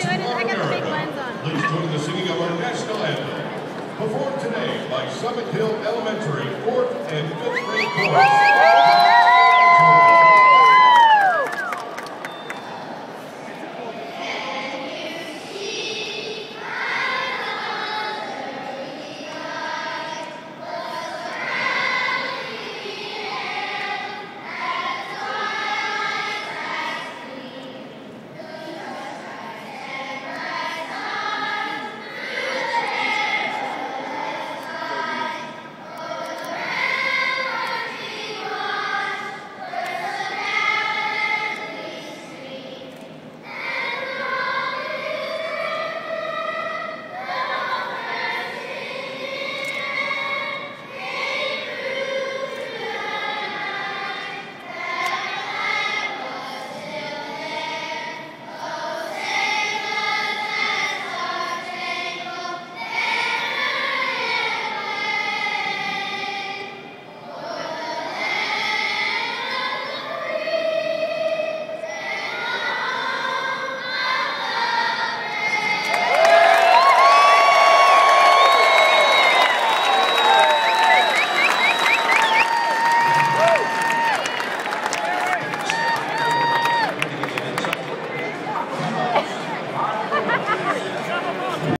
Please join the singing of our national anthem. Performed today by Summit Hill Elementary 4th and 5th grade chorus.